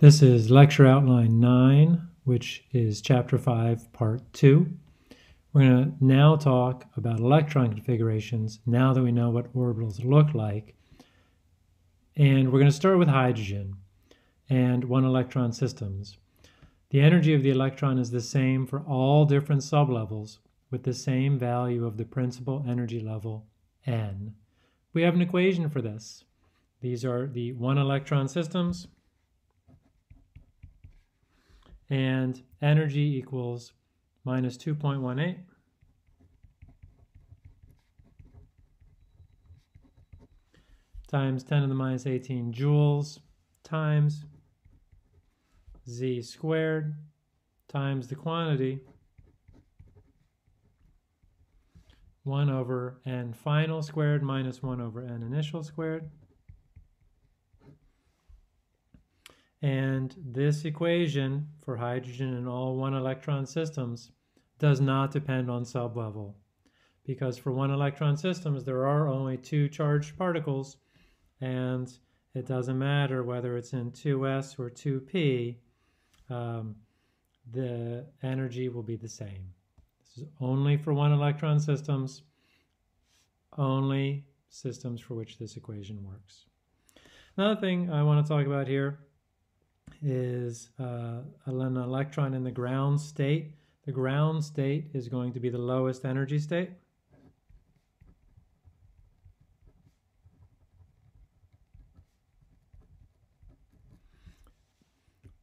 This is lecture outline 9, which is chapter 5, part 2. We're going to now talk about electron configurations now that we know what orbitals look like. And we're going to start with hydrogen and one electron systems. The energy of the electron is the same for all different sublevels with the same value of the principal energy level, n. We have an equation for this. These are the one electron systems and energy equals minus 2.18 times 10 to the minus 18 joules times z squared times the quantity 1 over n final squared minus 1 over n initial squared And this equation for hydrogen in all one electron systems does not depend on sublevel. Because for one electron systems there are only two charged particles and it doesn't matter whether it's in 2s or 2p um, the energy will be the same. This is only for one electron systems only systems for which this equation works. Another thing I want to talk about here is uh, an electron in the ground state. The ground state is going to be the lowest energy state.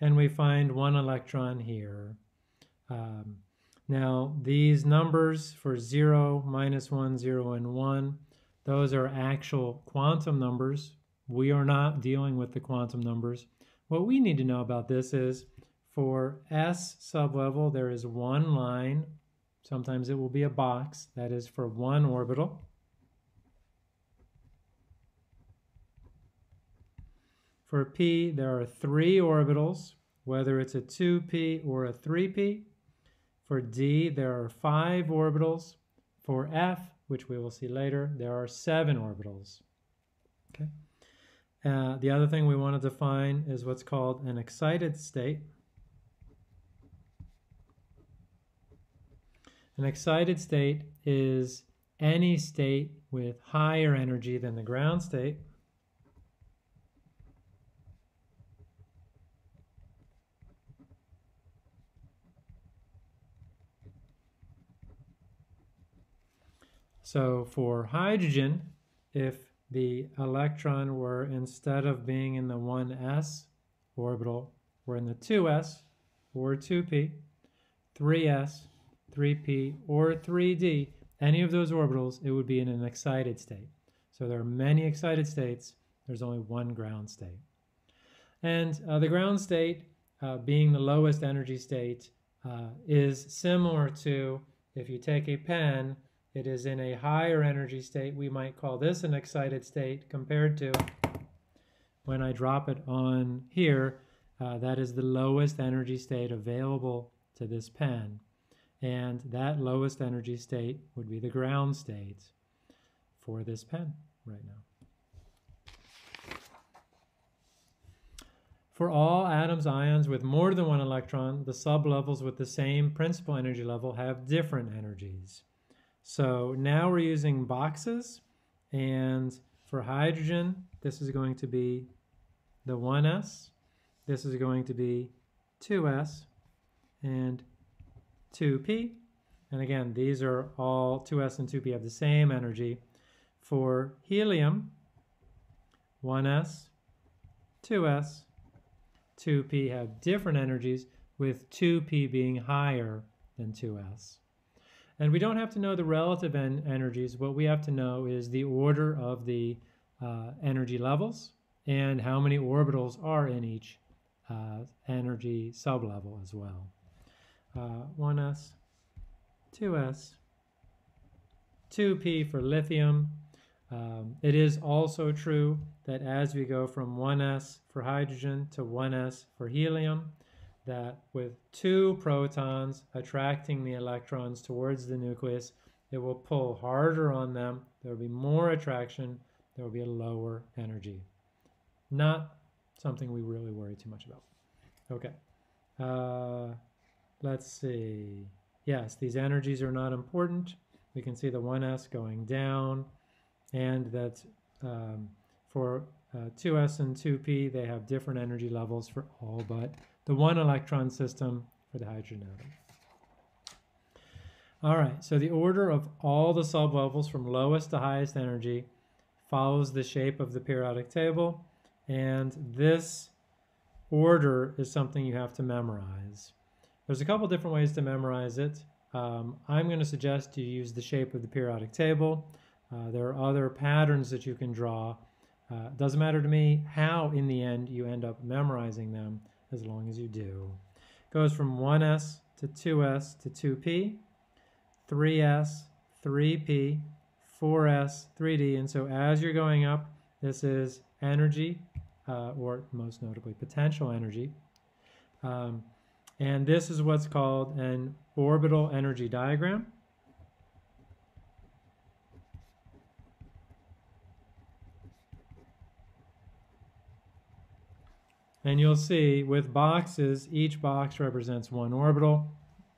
And we find one electron here. Um, now, these numbers for 0, minus 1, 0, and 1, those are actual quantum numbers. We are not dealing with the quantum numbers. What we need to know about this is for S sublevel, there is one line. Sometimes it will be a box. That is for one orbital. For P, there are three orbitals, whether it's a 2p or a 3p. For D, there are five orbitals. For F, which we will see later, there are seven orbitals. Okay. Uh, the other thing we want to define is what's called an excited state. An excited state is any state with higher energy than the ground state. So for hydrogen, if the electron were, instead of being in the 1s orbital, we're in the 2s or 2p, 3s, 3p, or 3d, any of those orbitals, it would be in an excited state. So there are many excited states. There's only one ground state. And uh, the ground state, uh, being the lowest energy state, uh, is similar to if you take a pen it is in a higher energy state. We might call this an excited state compared to when I drop it on here, uh, that is the lowest energy state available to this pen. And that lowest energy state would be the ground state for this pen right now. For all atoms, ions with more than one electron, the sublevels with the same principal energy level have different energies. So now we're using boxes and for hydrogen, this is going to be the 1s, this is going to be 2s and 2p. And again, these are all 2s and 2p have the same energy. For helium, 1s, 2s, 2p have different energies with 2p being higher than 2s. And we don't have to know the relative en energies. What we have to know is the order of the uh, energy levels and how many orbitals are in each uh, energy sublevel as well. Uh, 1s, 2s, 2p for lithium. Um, it is also true that as we go from 1s for hydrogen to 1s for helium, that with two protons attracting the electrons towards the nucleus, it will pull harder on them. There will be more attraction. There will be a lower energy. Not something we really worry too much about. Okay. Uh, let's see. Yes, these energies are not important. We can see the 1s going down, and that um, for uh, 2s and 2p, they have different energy levels for all but the one electron system for the hydrogen atom. All right, so the order of all the sublevels from lowest to highest energy follows the shape of the periodic table, and this order is something you have to memorize. There's a couple different ways to memorize it. Um, I'm going to suggest you use the shape of the periodic table. Uh, there are other patterns that you can draw. Uh, doesn't matter to me how in the end you end up memorizing them as long as you do. Goes from 1s to 2s to 2p, 3s, 3p, 4s, 3d, and so as you're going up, this is energy, uh, or most notably potential energy. Um, and this is what's called an orbital energy diagram. And you'll see with boxes, each box represents one orbital.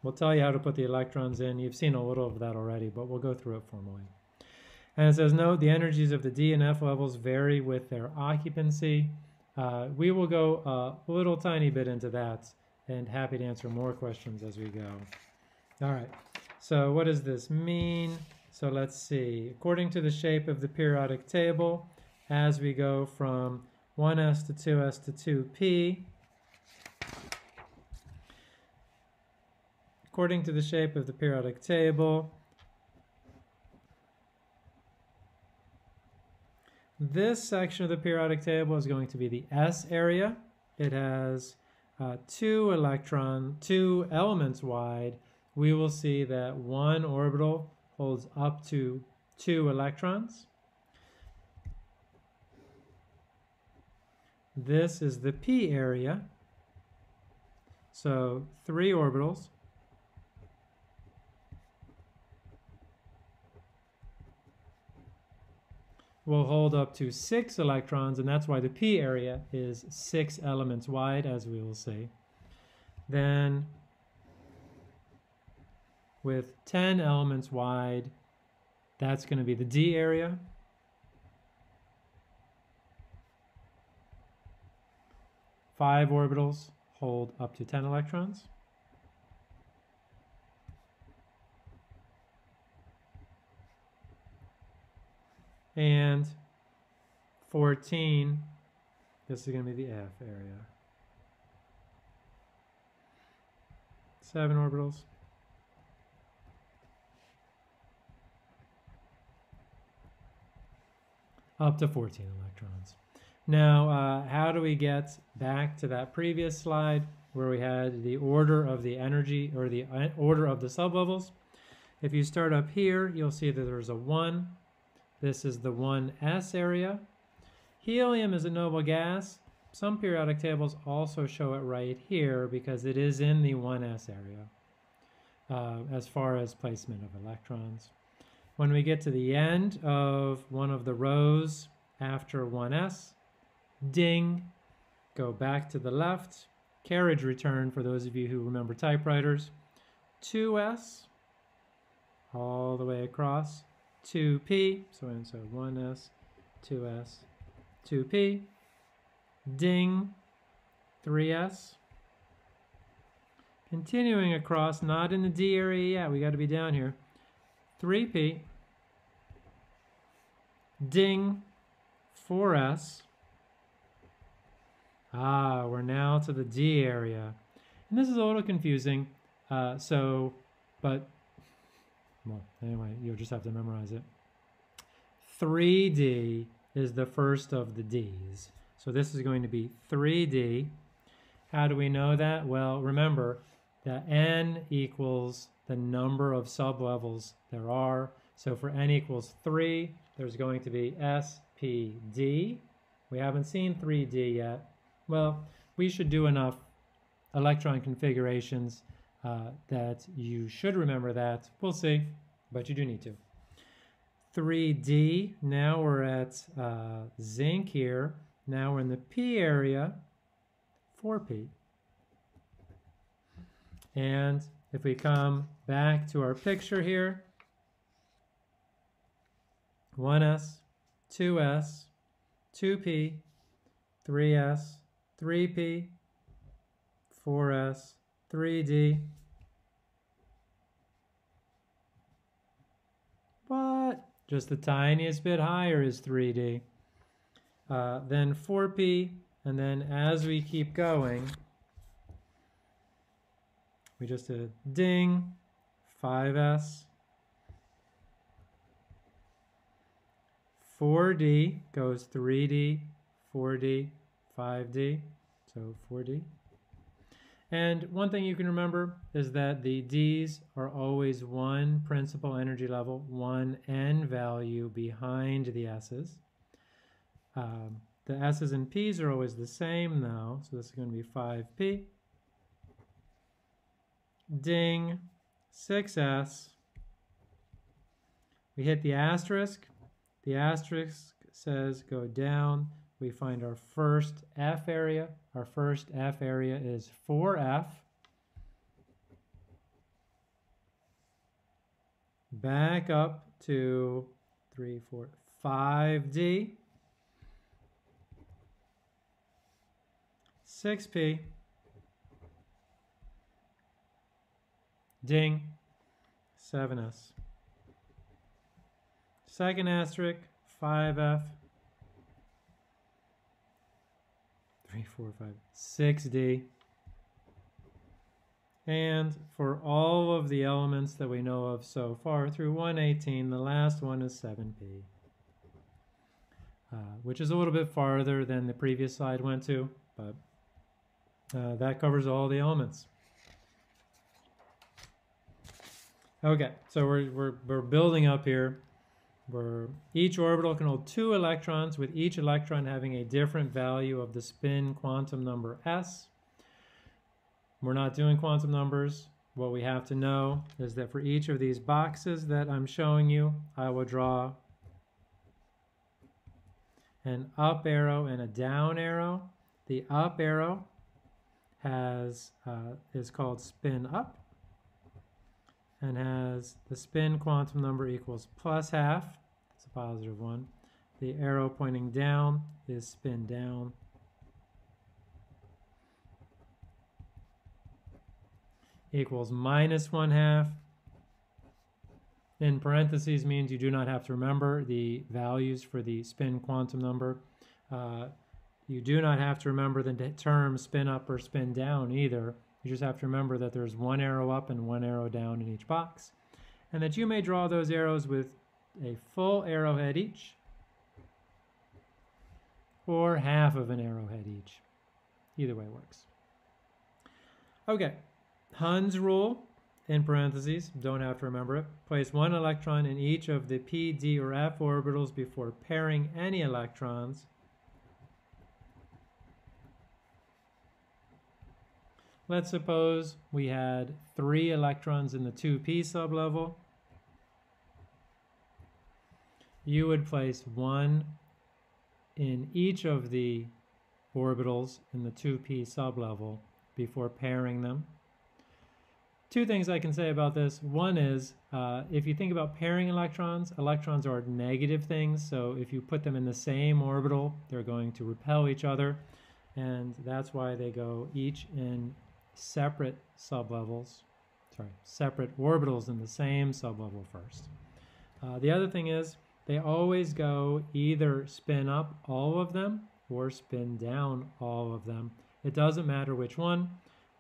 We'll tell you how to put the electrons in. You've seen a little of that already, but we'll go through it formally. And it says, note the energies of the D and F levels vary with their occupancy. Uh, we will go a little tiny bit into that and happy to answer more questions as we go. All right, so what does this mean? So let's see. According to the shape of the periodic table, as we go from 1s to 2s to 2p. According to the shape of the periodic table, this section of the periodic table is going to be the S area. It has uh, two electron, two elements wide. We will see that one orbital holds up to two electrons. This is the p area. So three orbitals. will hold up to six electrons, and that's why the p area is six elements wide, as we will see. Then with 10 elements wide, that's going to be the d area. Five orbitals hold up to 10 electrons. And 14, this is going to be the F area. Seven orbitals. Up to 14 electrons. Now, uh, how do we get back to that previous slide where we had the order of the energy or the uh, order of the sublevels? If you start up here, you'll see that there's a 1. This is the 1s area. Helium is a noble gas. Some periodic tables also show it right here because it is in the 1s area uh, as far as placement of electrons. When we get to the end of one of the rows after 1s, ding, go back to the left, carriage return for those of you who remember typewriters, 2s, all the way across, 2p, so and so 1s, 2s, 2p, ding, 3s, continuing across, not in the D area yet, we got to be down here, 3p, ding, 4s, Ah, we're now to the D area. And this is a little confusing. Uh, so, but, well, anyway, you'll just have to memorize it. 3D is the first of the Ds. So this is going to be 3D. How do we know that? Well, remember that n equals the number of sublevels there are. So for n equals 3, there's going to be SPD. We haven't seen 3D yet, well, we should do enough electron configurations uh, that you should remember that. We'll see, but you do need to. 3D, now we're at uh, zinc here. Now we're in the P area, 4P. And if we come back to our picture here, 1s, 2s, 2p, 3s, 3p, 4s, 3d. What? Just the tiniest bit higher is 3d. Uh, then 4p, and then as we keep going, we just did a ding, 5s, 4D goes 3D, 4D, 5D, so 4D. And one thing you can remember is that the D's are always one principal energy level, one N value behind the S's. Um, the S's and P's are always the same though, so this is going to be 5P. Ding, 6S. We hit the asterisk, the asterisk says go down. We find our first F area. Our first F area is 4F. Back up to 3, 4, 5D. 6P. Ding. 7S. Second asterisk, 5F. 3, 4, 5, 6D. And for all of the elements that we know of so far through 118, the last one is 7P, uh, which is a little bit farther than the previous slide went to, but uh, that covers all the elements. Okay, so we're, we're, we're building up here where each orbital can hold two electrons with each electron having a different value of the spin quantum number s. We're not doing quantum numbers. What we have to know is that for each of these boxes that I'm showing you, I will draw an up arrow and a down arrow. The up arrow has uh, is called spin up and has the spin quantum number equals plus half, it's a positive one. The arrow pointing down is spin down. Equals minus one half. In parentheses means you do not have to remember the values for the spin quantum number. Uh, you do not have to remember the term spin up or spin down either. You just have to remember that there's one arrow up and one arrow down in each box, and that you may draw those arrows with a full arrowhead each, or half of an arrowhead each. Either way works. Okay, Hund's rule, in parentheses, don't have to remember it. Place one electron in each of the p, d, or f orbitals before pairing any electrons Let's suppose we had three electrons in the 2p sublevel. You would place one in each of the orbitals in the 2p sublevel before pairing them. Two things I can say about this. One is, uh, if you think about pairing electrons, electrons are negative things, so if you put them in the same orbital, they're going to repel each other, and that's why they go each in separate sublevels, sorry, separate orbitals in the same sublevel first. Uh, the other thing is they always go either spin up all of them or spin down all of them. It doesn't matter which one.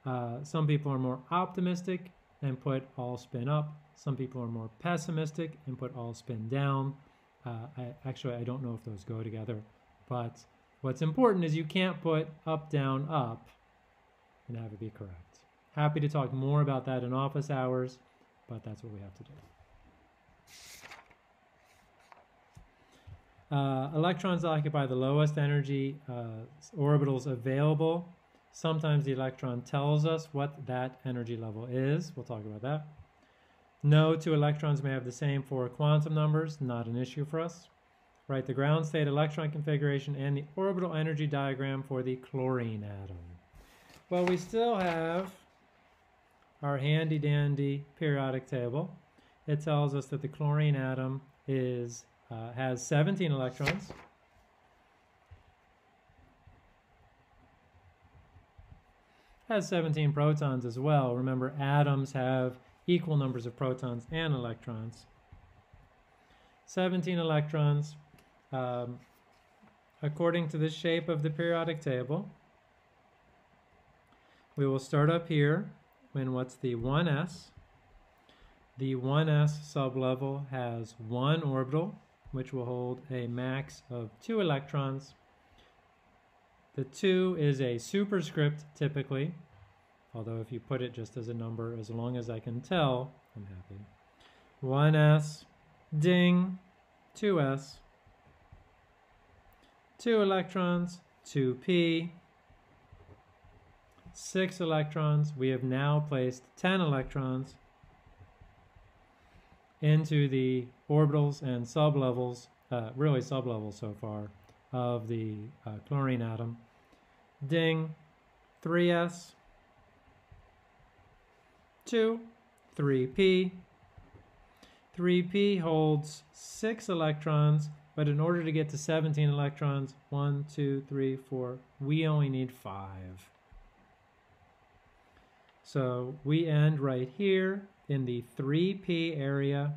Uh, some people are more optimistic and put all spin up. Some people are more pessimistic and put all spin down. Uh, I, actually, I don't know if those go together, but what's important is you can't put up, down, up and have it be correct. Happy to talk more about that in office hours, but that's what we have to do. Uh, electrons occupy the lowest energy uh, orbitals available. Sometimes the electron tells us what that energy level is. We'll talk about that. No two electrons may have the same four quantum numbers, not an issue for us. Write the ground state electron configuration and the orbital energy diagram for the chlorine atom. Well, we still have our handy dandy periodic table, it tells us that the chlorine atom is uh, has 17 electrons. Has 17 protons as well. Remember, atoms have equal numbers of protons and electrons. 17 electrons. Um, according to the shape of the periodic table, we will start up here when what's the 1s. The 1s sublevel has one orbital, which will hold a max of two electrons. The 2 is a superscript typically, although if you put it just as a number, as long as I can tell, I'm happy. 1s, ding, 2s, 2 electrons, 2p, 6 electrons. We have now placed 10 electrons into the orbitals and sublevels, uh, really sublevels so far, of the uh, chlorine atom. Ding, 3s, 2, 3p. 3p holds 6 electrons, but in order to get to 17 electrons, 1, 2, 3, 4, we only need 5. So we end right here in the 3p area,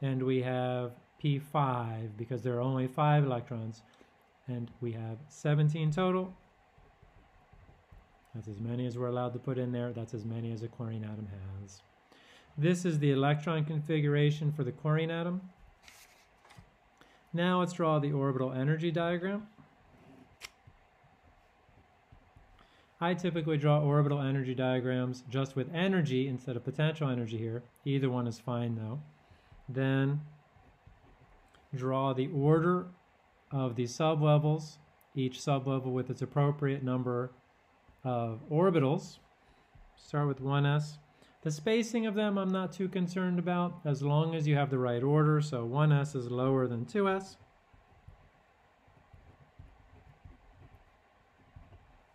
and we have p5 because there are only 5 electrons, and we have 17 total. That's as many as we're allowed to put in there. That's as many as a chlorine atom has. This is the electron configuration for the chlorine atom. Now let's draw the orbital energy diagram. I typically draw orbital energy diagrams just with energy instead of potential energy here. Either one is fine though. Then draw the order of the sublevels, each sublevel with its appropriate number of orbitals. Start with 1s. The spacing of them I'm not too concerned about as long as you have the right order. So 1s is lower than 2s.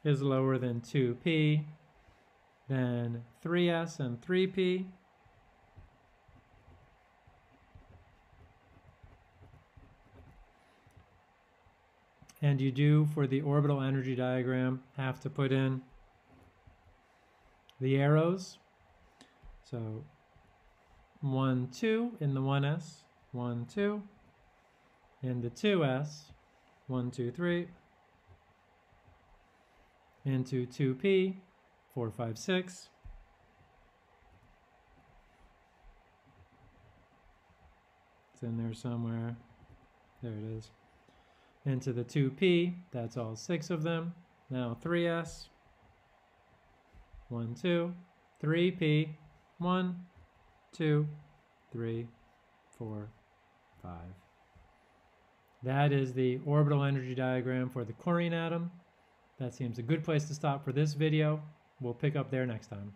Is lower than 2p, then 3s and 3p. And you do, for the orbital energy diagram, have to put in the arrows. So 1, 2 in the 1s, 1, 2. In the 2s, 1, 2, 3 into 2p, 4, 5, 6. It's in there somewhere. There it is. Into the 2p, that's all six of them. Now 3s, 1, 2, 3p, 1, 2, 3, 4, 5. That is the orbital energy diagram for the chlorine atom. That seems a good place to stop for this video. We'll pick up there next time.